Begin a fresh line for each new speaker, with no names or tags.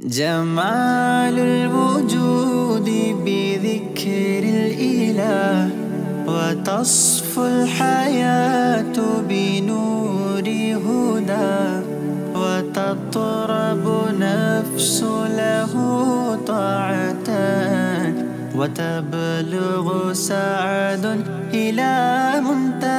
جمال الوجود بذكر الإله وتصفو الحياة بنور هدى وتطرب نفس له طاعة وتبلغ سعد إلى منتهى